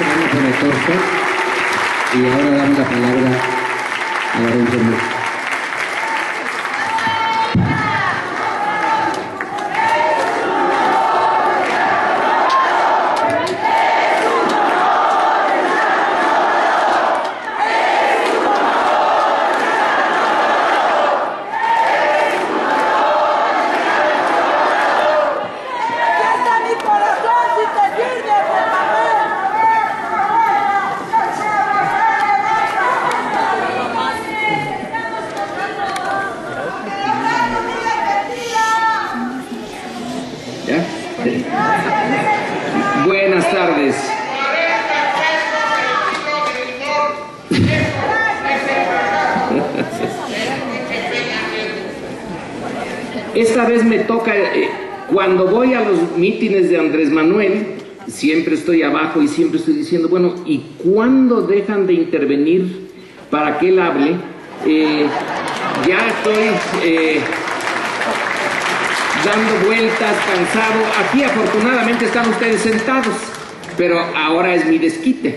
por el torso y ahora damos la palabra a la enfermera. Cuando voy a los mítines de Andrés Manuel, siempre estoy abajo y siempre estoy diciendo, bueno, ¿y cuándo dejan de intervenir para que él hable? Eh, ya estoy eh, dando vueltas, cansado. Aquí afortunadamente están ustedes sentados, pero ahora es mi desquite.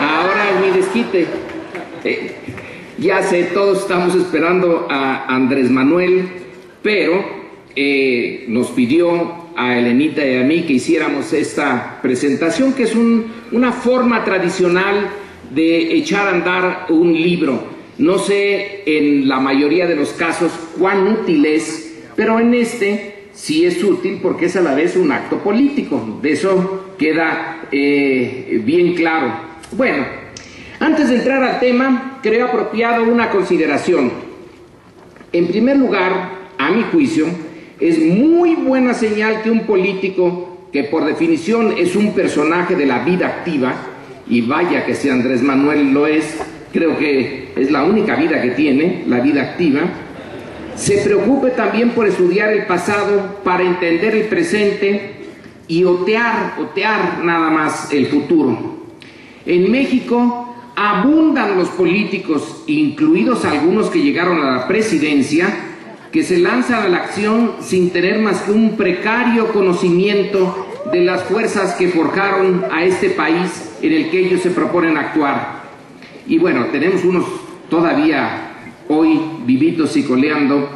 Ahora es mi desquite. Eh, ya sé, todos estamos esperando a Andrés Manuel, pero eh, nos pidió a Elenita y a mí que hiciéramos esta presentación, que es una forma tradicional de echar a andar un libro. No sé en la mayoría de los casos cuán útil es, pero en este sí es útil porque es a la vez un acto político. De eso queda eh, bien claro. Bueno, antes de entrar al tema, creo apropiado una consideración. En primer lugar, a mi juicio, es muy buena señal que un político, que por definición es un personaje de la vida activa, y vaya que si Andrés Manuel lo es, creo que es la única vida que tiene, la vida activa, se preocupe también por estudiar el pasado para entender el presente y otear, otear nada más el futuro. En México abundan los políticos, incluidos algunos que llegaron a la presidencia, que se lanza a la acción sin tener más que un precario conocimiento de las fuerzas que forjaron a este país en el que ellos se proponen actuar. Y bueno, tenemos unos todavía hoy vivitos y coleando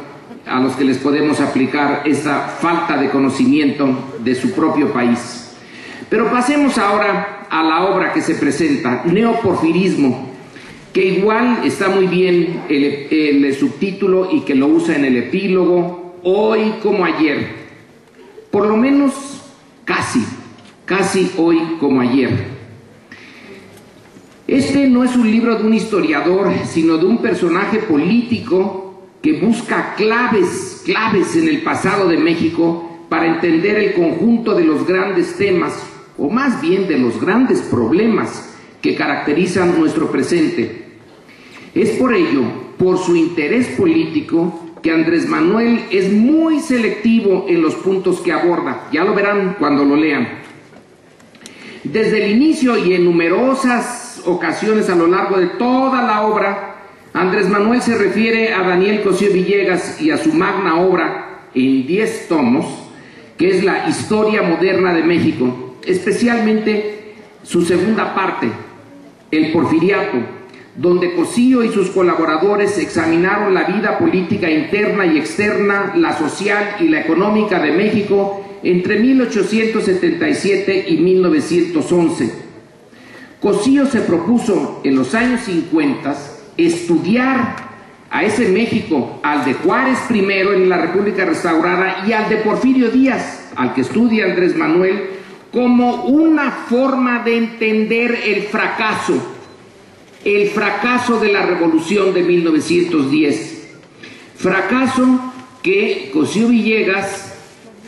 a los que les podemos aplicar esta falta de conocimiento de su propio país. Pero pasemos ahora a la obra que se presenta, Neoporfirismo, que igual está muy bien el, subtítulo y que lo usa en el epílogo, hoy como ayer, por lo menos casi, casi hoy como ayer. Este no es un libro de un historiador, sino de un personaje político que busca claves, claves en el pasado de México para entender el conjunto de los grandes temas, o más bien de los grandes problemas que caracterizan nuestro presente. Es por ello, por su interés político, que Andrés Manuel es muy selectivo en los puntos que aborda. Ya lo verán cuando lo lean. Desde el inicio y en numerosas ocasiones a lo largo de toda la obra, Andrés Manuel se refiere a Daniel Cosío Villegas y a su magna obra en diez tomos, que es la Historia Moderna de México, especialmente su segunda parte, el Porfiriato, donde Cosío y sus colaboradores examinaron la vida política interna y externa, la social y la económica de México entre 1877 y 1911. Cosío se propuso en los años 50 estudiar a ese México, al de Juárez primero en la República Restaurada y al de Porfirio Díaz, al que estudia Andrés Manuel, como una forma de entender el fracaso el fracaso de la revolución de 1910. Fracaso que Cosío Villegas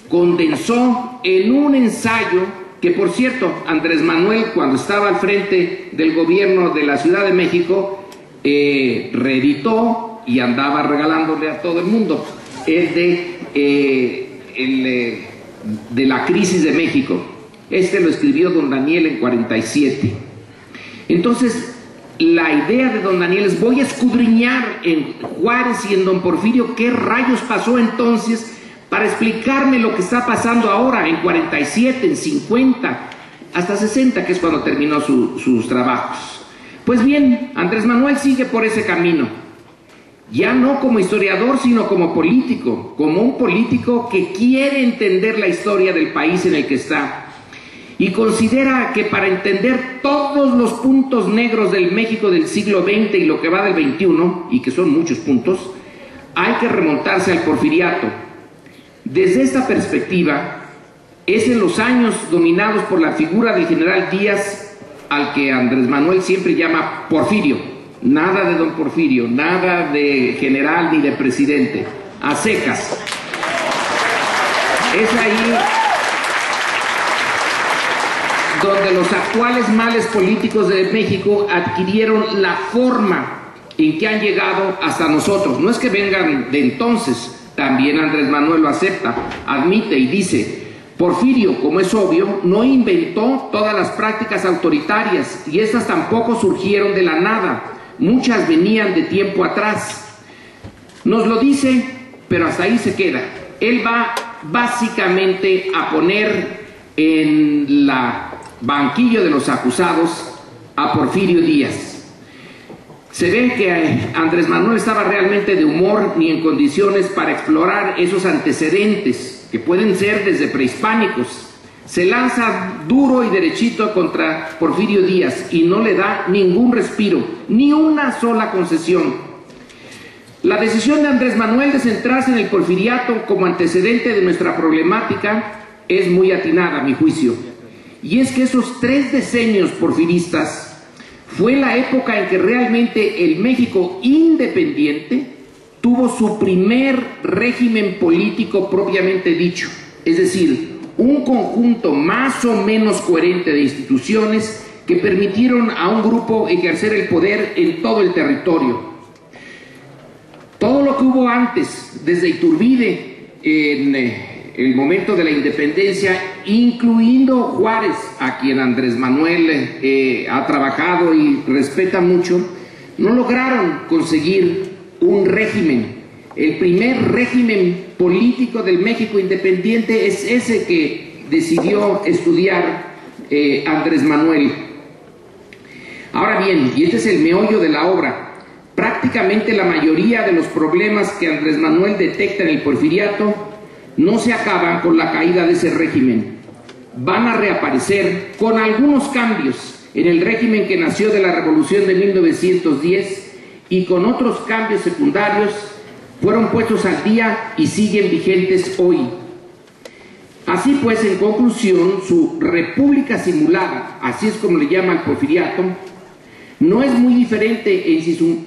condensó en un ensayo que, por cierto, Andrés Manuel, cuando estaba al frente del gobierno de la Ciudad de México, eh, reeditó y andaba regalándole a todo el mundo, el de, eh, el, eh, de la crisis de México. Este lo escribió don Daniel en 47. Entonces, la idea de don Daniel es voy a escudriñar en Juárez y en don Porfirio qué rayos pasó entonces para explicarme lo que está pasando ahora en 47, en 50, hasta 60, que es cuando terminó sus trabajos. Pues bien, Andrés Manuel sigue por ese camino, ya no como historiador, sino como político, como un político que quiere entender la historia del país en el que está y considera que para entender todos los puntos negros del México del siglo XX y lo que va del XXI, y que son muchos puntos, hay que remontarse al porfiriato. Desde esta perspectiva, es en los años dominados por la figura del general Díaz, al que Andrés Manuel siempre llama Porfirio. Nada de don Porfirio, nada de general ni de presidente, a secas. Es ahí donde los actuales males políticos de México adquirieron la forma en que han llegado hasta nosotros. No es que vengan de entonces, también Andrés Manuel lo acepta, admite y dice, Porfirio, como es obvio, no inventó todas las prácticas autoritarias y estas tampoco surgieron de la nada, muchas venían de tiempo atrás. Nos lo dice, pero hasta ahí se queda. Él va básicamente a poner en la banquillo de los acusados a Porfirio Díaz. Se ve que Andrés Manuel estaba realmente de humor ni en condiciones para explorar esos antecedentes que pueden ser desde prehispánicos. Se lanza duro y derechito contra Porfirio Díaz y no le da ningún respiro, ni una sola concesión. La decisión de Andrés Manuel de centrarse en el porfiriato como antecedente de nuestra problemática es muy atinada, a mi juicio. Y es que esos tres decenios porfiristas fue la época en que realmente el México independiente tuvo su primer régimen político propiamente dicho, es decir, un conjunto más o menos coherente de instituciones que permitieron a un grupo ejercer el poder en todo el territorio. Todo lo que hubo antes, desde Iturbide, en eh, el momento de la independencia, incluyendo Juárez, a quien Andrés Manuel eh, ha trabajado y respeta mucho, no lograron conseguir un régimen. El primer régimen político del México independiente es ese que decidió estudiar eh, Andrés Manuel. Ahora bien, y este es el meollo de la obra, prácticamente la mayoría de los problemas que Andrés Manuel detecta en el porfiriato no se acaban con la caída de ese régimen. Van a reaparecer con algunos cambios en el régimen que nació de la revolución de 1910 y con otros cambios secundarios fueron puestos al día y siguen vigentes hoy. Así pues, en conclusión, su república simulada, así es como le llama el porfiriato, no es muy diferente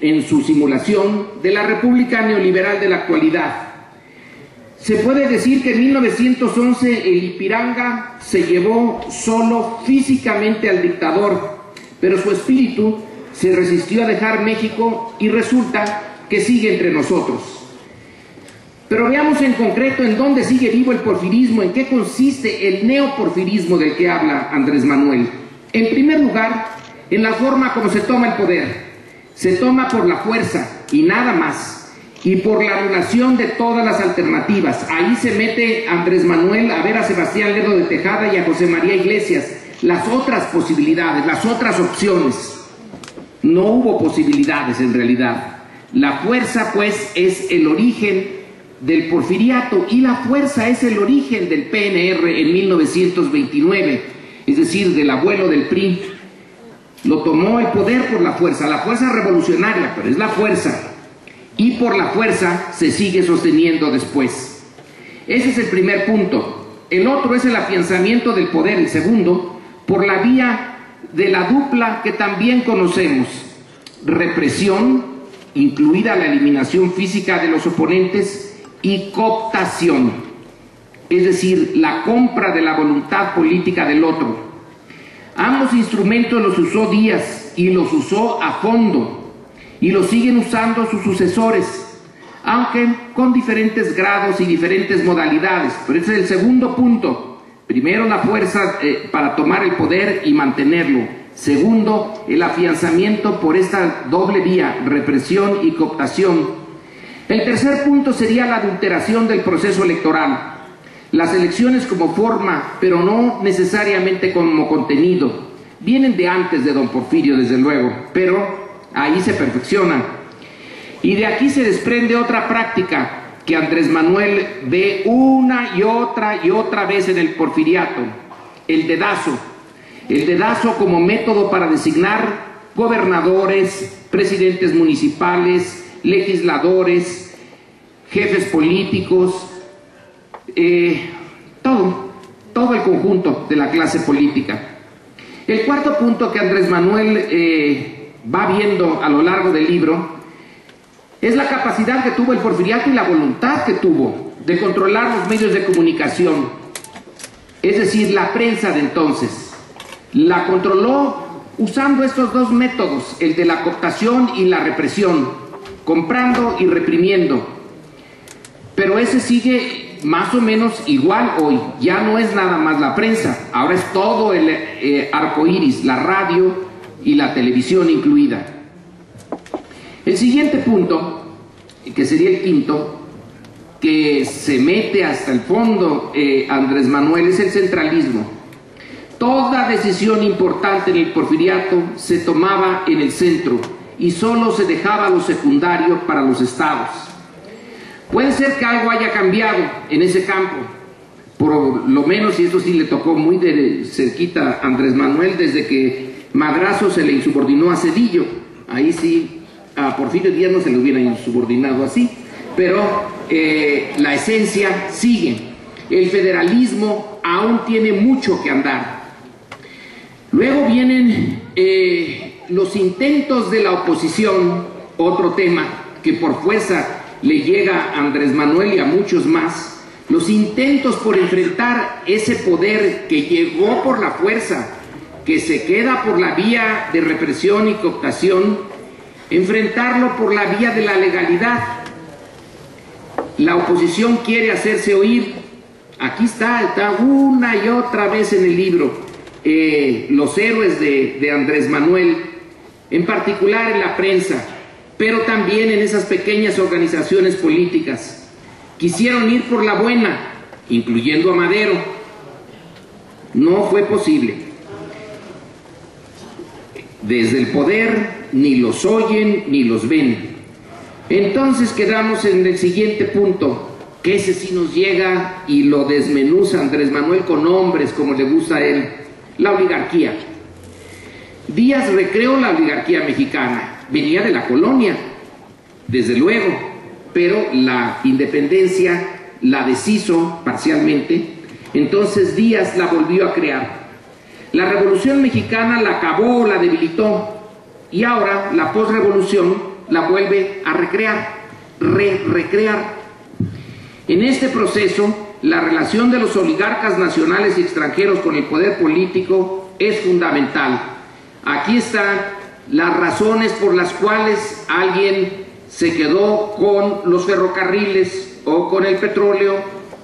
en su, simulación de la república neoliberal de la actualidad se puede decir que en 1911 el Ipiranga se llevó solo físicamente al dictador, pero su espíritu se resistió a dejar México y resulta que sigue entre nosotros. Pero veamos en concreto en dónde sigue vivo el porfirismo, en qué consiste el neoporfirismo del que habla Andrés Manuel. En primer lugar, en la forma como se toma el poder. Se toma por la fuerza y nada más y por la anulación de todas las alternativas. Ahí se mete Andrés Manuel a ver a Sebastián Ledo de Tejada y a José María Iglesias. Las otras posibilidades, las otras opciones. No hubo posibilidades en realidad. La fuerza pues es el origen del porfiriato y la fuerza es el origen del PNR en 1929, es decir, del abuelo del PRI. Lo tomó el poder por la fuerza, la fuerza revolucionaria, pero es la fuerza y por la fuerza se sigue sosteniendo después. Ese es el primer punto. El otro es el afianzamiento del poder, el segundo, por la vía de la dupla que también conocemos, represión, incluida la eliminación física de los oponentes, y cooptación, es decir, la compra de la voluntad política del otro. Ambos instrumentos los usó Díaz y los usó a fondo y lo siguen usando sus sucesores, aunque con diferentes grados y diferentes modalidades. Pero ese es el segundo punto. Primero, la fuerza eh, para tomar el poder y mantenerlo. Segundo, el afianzamiento por esta doble vía, represión y cooptación. El tercer punto sería la adulteración del proceso electoral. Las elecciones como forma, pero no necesariamente como contenido, vienen de antes de don Porfirio, desde luego, pero ahí se perfeccionan. Y de aquí se desprende otra práctica que Andrés Manuel ve una y otra y otra vez en el porfiriato, el dedazo. El dedazo como método para designar gobernadores, presidentes municipales, legisladores, jefes políticos, eh, todo, todo el conjunto de la clase política. El cuarto punto que Andrés Manuel eh, va viendo a lo largo del libro es la capacidad que tuvo el porfiriato y la voluntad que tuvo de controlar los medios de comunicación, es decir, la prensa de entonces. La controló usando estos dos métodos, el de la cooptación y la represión, comprando y reprimiendo. Pero ese sigue más o menos igual hoy. Ya no es nada más la prensa, ahora es todo el eh, arco iris, la radio y la televisión incluida. El siguiente punto, que sería el quinto, que se mete hasta el fondo eh, Andrés Manuel, es el centralismo. Toda decisión importante en el porfiriato se tomaba en el centro y solo se dejaba lo secundario para los estados. Puede ser que algo haya cambiado en ese campo, por lo menos, y eso sí le tocó muy de cerquita a Andrés Manuel desde que Madrazo se le insubordinó a Cedillo. Ahí sí a Porfirio Díaz no se le hubiera subordinado así, pero eh, la esencia sigue. El federalismo aún tiene mucho que andar. Luego vienen eh, los intentos de la oposición, otro tema que por fuerza le llega a Andrés Manuel y a muchos más, los intentos por enfrentar ese poder que llegó por la fuerza, que se queda por la vía de represión y cooptación, enfrentarlo por la vía de la legalidad. La oposición quiere hacerse oír. Aquí está, está una y otra vez en el libro, eh, los héroes de, de Andrés Manuel, en particular en la prensa, pero también en esas pequeñas organizaciones políticas. Quisieron ir por la buena, incluyendo a Madero. No fue posible. Desde el poder ni los oyen ni los ven. Entonces quedamos en el siguiente punto, que ese sí nos llega y lo desmenuza Andrés Manuel con nombres como le gusta a él, la oligarquía. Díaz recreó la oligarquía mexicana, venía de la colonia, desde luego, pero la independencia la deshizo parcialmente, entonces Díaz la volvió a crear. La revolución mexicana la acabó, la debilitó, y ahora la posrevolución la vuelve a recrear, re-recrear. En este proceso, la relación de los oligarcas nacionales y extranjeros con el poder político es fundamental. Aquí están las razones por las cuales alguien se quedó con los ferrocarriles o con el petróleo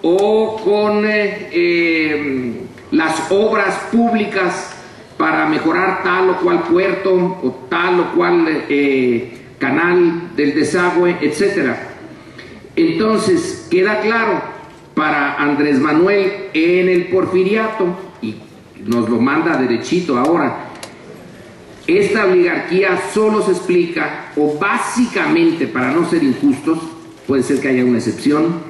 o con eh, eh, las obras públicas para mejorar tal o cual puerto o tal o cual eh, canal del desagüe, etc. Entonces, queda claro para Andrés Manuel en el porfiriato, y nos lo manda derechito ahora, esta oligarquía solo se explica, o básicamente, para no ser injustos, puede ser que haya una excepción,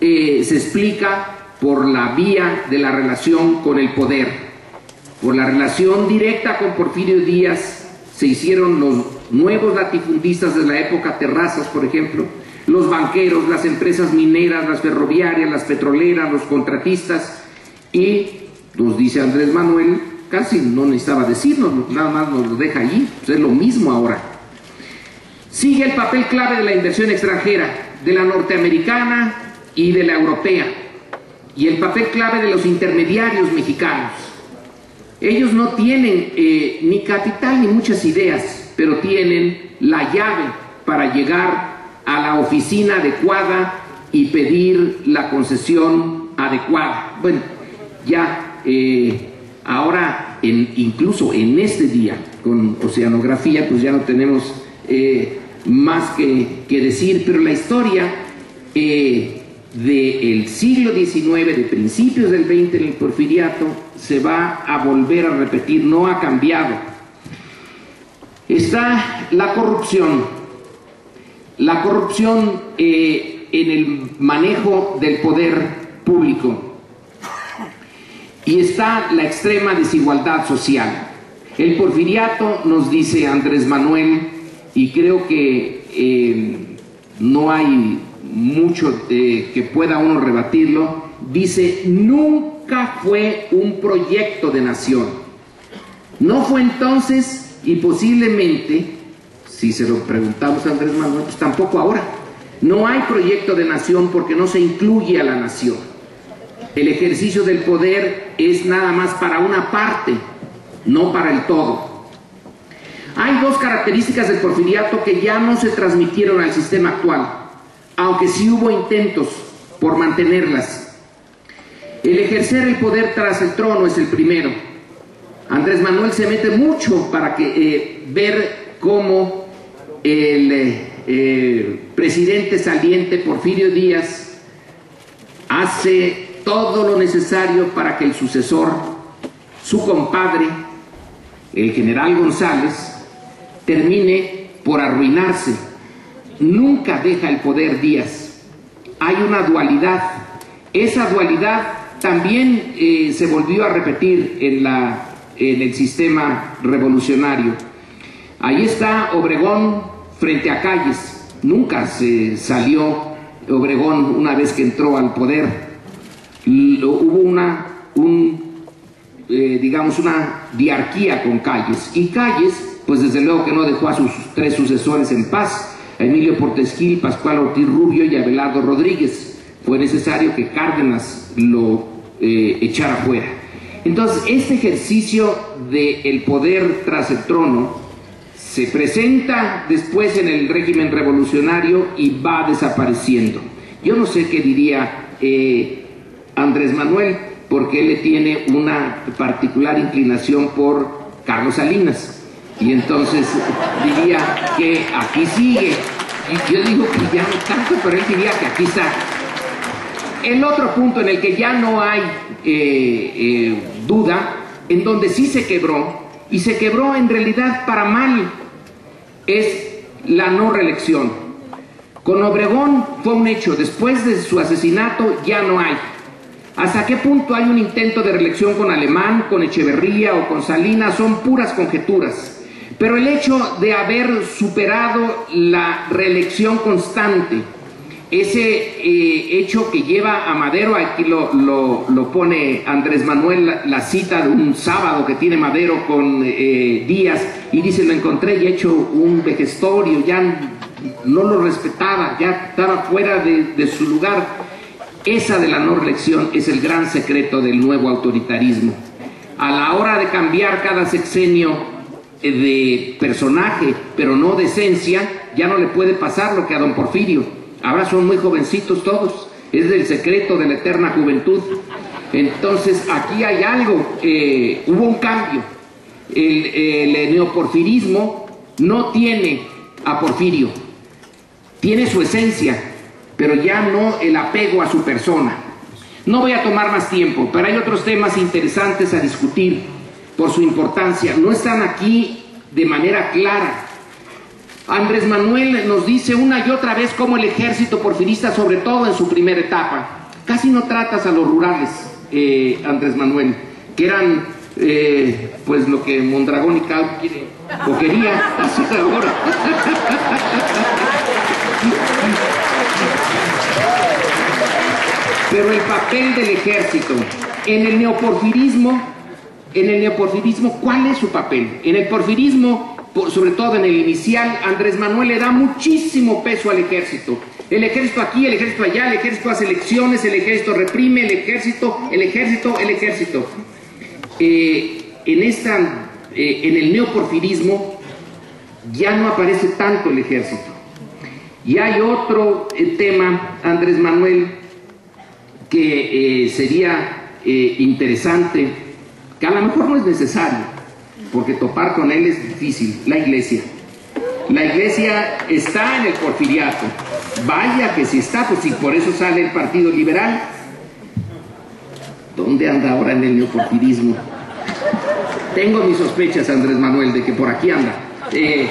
eh, se explica por la vía de la relación con el poder. Por la relación directa con Porfirio Díaz se hicieron los nuevos latifundistas de la época Terrazas, por ejemplo, los banqueros, las empresas mineras, las ferroviarias, las petroleras, los contratistas y, nos dice Andrés Manuel, casi no necesitaba decirnos, nada más nos lo deja allí, pues es lo mismo ahora. Sigue el papel clave de la inversión extranjera, de la norteamericana y de la europea, y el papel clave de los intermediarios mexicanos. Ellos no tienen eh, ni capital ni muchas ideas, pero tienen la llave para llegar a la oficina adecuada y pedir la concesión adecuada. Bueno, ya eh, ahora, en, incluso en este día, con oceanografía, pues ya no tenemos eh, más que, decir, pero la historia del siglo XIX, de principios del XX en el porfiriato, se va a volver a repetir, no ha cambiado. Está la corrupción, la corrupción eh, en el manejo del poder público y está la extrema desigualdad social. El porfiriato, nos dice Andrés Manuel, y creo que eh, no hay mucho eh, que pueda uno rebatirlo, dice, nunca fue un proyecto de nación. No fue entonces y posiblemente, si se lo preguntamos a Andrés Manuel, pues tampoco ahora. No hay proyecto de nación porque no se incluye a la nación. El ejercicio del poder es nada más para una parte, no para el todo. Hay dos características del porfiriato que ya no se transmitieron al sistema actual aunque sí hubo intentos por mantenerlas. El ejercer el poder tras el trono es el primero. Andrés Manuel se mete mucho para que, eh, ver cómo el eh, eh, presidente saliente Porfirio Díaz hace todo lo necesario para que el sucesor, su compadre, el general González, termine por arruinarse nunca deja el poder Díaz. Hay una dualidad. Esa dualidad también eh, se volvió a repetir en, en el sistema revolucionario. Ahí está Obregón frente a Calles. Nunca se salió Obregón una vez que entró al poder. Hubo una, un, eh, digamos, una diarquía con Calles. Y Calles, pues desde luego que no dejó a sus tres sucesores en paz Emilio Portesquil, Pascual Ortiz Rubio y Abelardo Rodríguez. Fue necesario que Cárdenas lo eh, echara fuera. Entonces, este ejercicio del poder tras el trono se presenta después en el régimen revolucionario y va desapareciendo. Yo no sé qué diría eh, Andrés Manuel, porque él le tiene una particular inclinación por Carlos Salinas y entonces diría que aquí sigue. Y yo digo que ya no tanto, pero él diría que aquí está. El otro punto en el que ya no hay eh, eh, duda, en donde sí se quebró, y se quebró en realidad para mal, es la no reelección. Con Obregón fue un hecho, después de su asesinato ya no hay. ¿Hasta qué punto hay un intento de reelección con Alemán, con Echeverría o con Salinas? Son puras conjeturas. Pero el hecho de haber superado la reelección constante, ese eh, hecho que lleva a Madero, aquí lo, lo, pone Andrés Manuel, la, cita de un sábado que tiene Madero con eh, Díaz, y dice, lo encontré y he hecho un vejestorio, ya no lo respetaba, ya estaba fuera de, de su lugar. Esa de la no reelección es el gran secreto del nuevo autoritarismo. A la hora de cambiar cada sexenio de personaje, pero no de esencia, ya no le puede pasar lo que a don Porfirio. Ahora son muy jovencitos todos, es del secreto de la eterna juventud. Entonces aquí hay algo, eh, hubo un cambio. El, el neoporfirismo no tiene a Porfirio, tiene su esencia, pero ya no el apego a su persona. No voy a tomar más tiempo, pero hay otros temas interesantes a discutir por su importancia, no están aquí de manera clara. Andrés Manuel nos dice una y otra vez cómo el ejército porfirista, sobre todo en su primera etapa, casi no tratas a los rurales, eh, Andrés Manuel, que eran eh, pues lo que Mondragón y Cal quiere, o quería hacer ahora. Pero el papel del ejército en el neoporfirismo en el neoporfirismo, ¿cuál es su papel? En el porfirismo, sobre todo en el inicial, Andrés Manuel le da muchísimo peso al ejército. El ejército aquí, el ejército allá, el ejército hace elecciones, el ejército reprime, el ejército, el ejército, el ejército. Eh, en, esta, eh, en el neoporfirismo ya no aparece tanto el ejército. Y hay otro eh, tema, Andrés Manuel, que sería interesante que a lo mejor no es necesario, porque topar con él es difícil, la iglesia. La iglesia está en el porfiriato, Vaya que si está, pues si por eso sale el Partido Liberal. ¿Dónde anda ahora en el neoporfirismo? Tengo mis sospechas, Andrés Manuel, de que por aquí anda. Eh,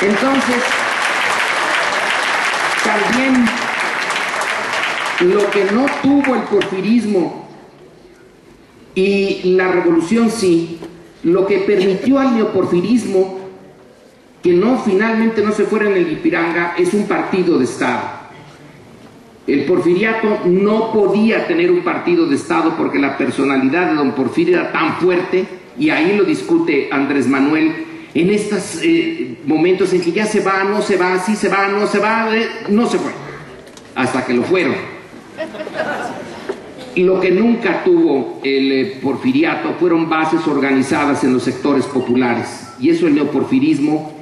entonces, también lo que no tuvo el porfirismo y la revolución sí, lo que permitió al neoporfirismo que no finalmente no se fuera en el Ipiranga es un partido de Estado. El porfiriato no podía tener un partido de Estado porque la personalidad de don Porfirio era tan fuerte, y ahí lo discute Andrés Manuel, en estos eh, momentos en que ya se va, no se va, sí se va, no se va, eh, no se fue, hasta que lo fueron. Lo que nunca tuvo el eh, porfiriato fueron bases organizadas en los sectores populares, y eso el neoporfirismo,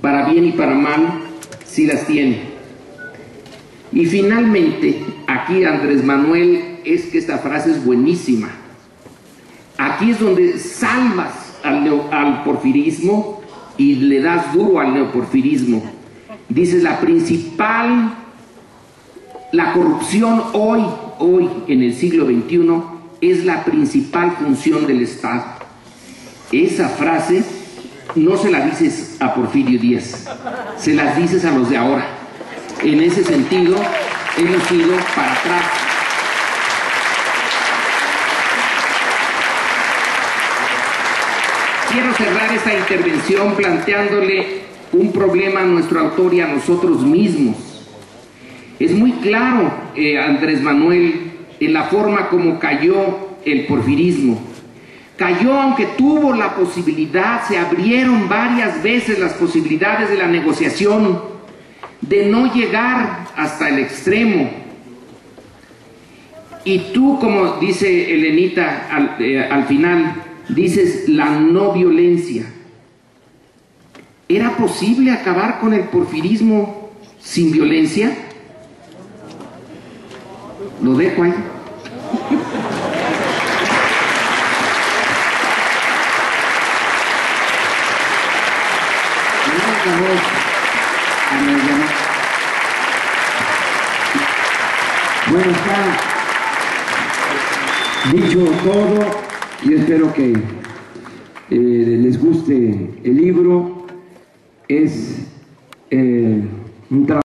para bien y para mal, sí las tiene. Y finalmente, aquí Andrés Manuel, es que esta frase es buenísima. Aquí es donde salvas al, porfirismo y le das duro al neoporfirismo. Dices, la principal, la corrupción hoy, hoy en el siglo XXI, es la principal función del Estado. Esa frase no se la dices a Porfirio Díaz, se las dices a los de ahora. En ese sentido, hemos ido para atrás. Quiero cerrar esta intervención planteándole un problema a nuestro autor y a nosotros mismos. Es muy claro, eh, Andrés Manuel, en la forma como cayó el porfirismo. Cayó aunque tuvo la posibilidad, se abrieron varias veces las posibilidades de la negociación, de no llegar hasta el extremo. Y tú, como dice Elenita al, eh, al final, dices la no violencia. ¿Era posible acabar con el porfirismo sin violencia? Lo dejo ahí. Bueno, está dicho todo y espero que eh, les guste el libro. Es eh, un trabajo.